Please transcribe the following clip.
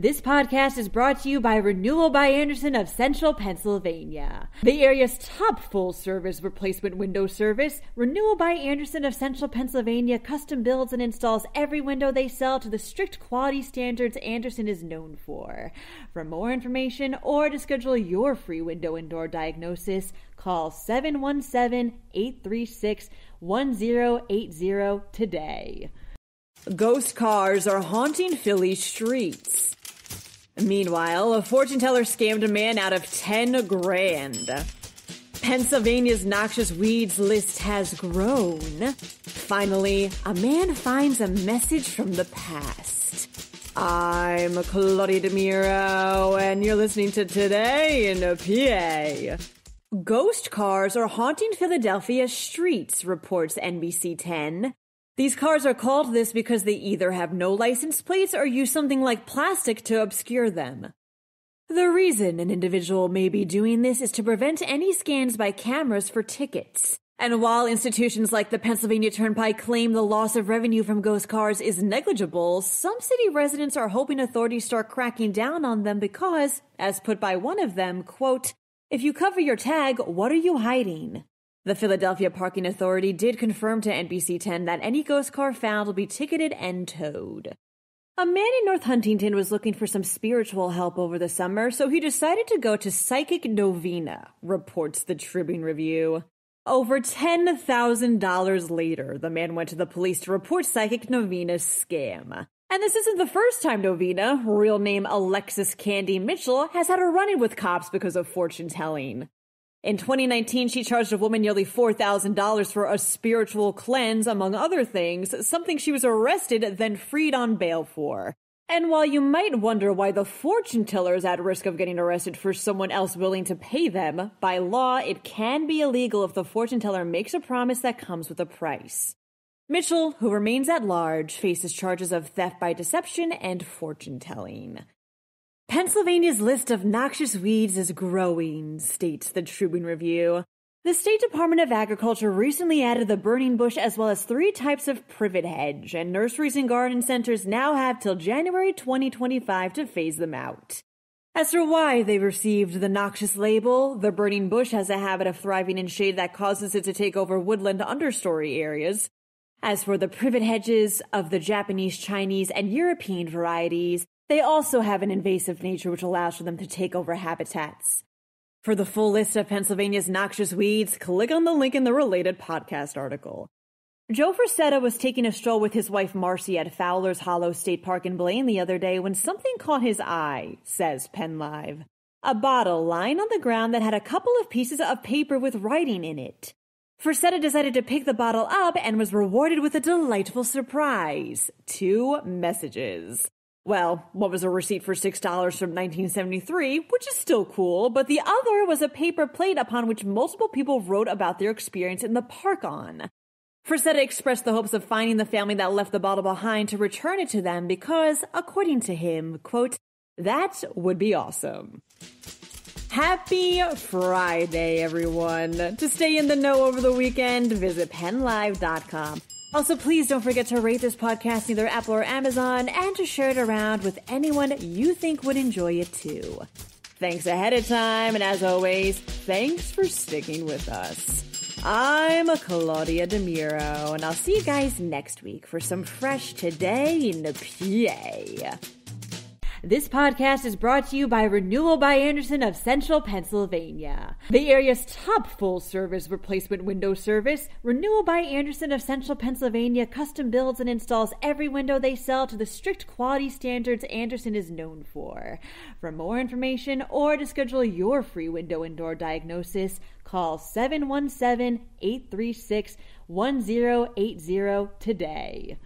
This podcast is brought to you by Renewal by Andersen of Central Pennsylvania. The area's top full service replacement window service, Renewal by Andersen of Central Pennsylvania custom builds and installs every window they sell to the strict quality standards Andersen is known for. For more information or to schedule your free window and door diagnosis, call 717 836 1080 today. Ghost cars are haunting Philly streets. Meanwhile, a fortune teller scammed a man out of 10 grand. Pennsylvania's noxious weeds list has grown. Finally, a man finds a message from the past. I'm Claudia Dimuro, and you're listening to Today in PA. Ghost cars are haunting Philadelphia streets, reports NBC 10. These cars are called this because they either have no license plates or use something like plastic to obscure them. The reason an individual may be doing this is to prevent any scans by cameras for tickets. And while institutions like the Pennsylvania Turnpike claim the loss of revenue from ghost cars is negligible, some city residents are hoping authorities start cracking down on them because, as put by one of them, quote, if you cover your tag, what are you hiding? The Philadelphia Parking Authority did confirm to NBC 10 that any ghost car found will be ticketed and towed. A man in North Huntington was looking for some spiritual help over the summer, so he decided to go to Psychic Novena, reports the Tribune Review. Over $10,000 later, the man went to the police to report Psychic Novena's scam. And this isn't the first time Novena, real name Alexis Candy Mitchell, has had a run in with cops because of fortune telling. In 2019, she charged a woman nearly $4,000 for a spiritual cleanse, among other things, something she was arrested, then freed on bail for. And while you might wonder why the fortune teller is at risk of getting arrested for someone else willing to pay them, by law, it can be illegal if the fortune teller makes a promise that comes with a price. Mitchell, who remains at large, faces charges of theft by deception and fortune telling. Pennsylvania's list of noxious weeds is growing, states the Tribune Review. The State Department of Agriculture recently added the burning bush as well as three types of privet hedge, and nurseries and garden centers now have till January 2025 to phase them out. As for why they received the noxious label, the burning bush has a habit of thriving in shade that causes it to take over woodland understory areas. As for the privet hedges of the Japanese, Chinese, and European varieties, they also have an invasive nature which allows for them to take over habitats. For the full list of Pennsylvania's noxious weeds, click on the link in the related podcast article. Joe Frisetta was taking a stroll with his wife Marcy at Fowler's Hollow State Park in Blain the other day when something caught his eye, says PennLive. A bottle lying on the ground that had a couple of pieces of paper with writing in it. Frisetta decided to pick the bottle up and was rewarded with a delightful surprise. Two messages. Well, one was a receipt for $6 from 1973, which is still cool, but the other was a paper plate upon which multiple people wrote about their experience in the park on. Frisetta expressed the hopes of finding the family that left the bottle behind to return it to them because, according to him, quote, that would be awesome. Happy Friday, everyone. To stay in the know over the weekend, visit pennlive.com. Also, please don't forget to rate this podcast either Apple or Amazon and to share it around with anyone you think would enjoy it too. Thanks ahead of time, and as always, thanks for sticking with us. I'm Claudia Dimuro, and I'll see you guys next week for some fresh Today in the PA. This podcast is brought to you by Renewal by Andersen of Central Pennsylvania. The area's top full service replacement window service, Renewal by Andersen of Central Pennsylvania custom builds and installs every window they sell to the strict quality standards Andersen is known for. For more information or to schedule your free window and door diagnosis, call 717 836 1080 today.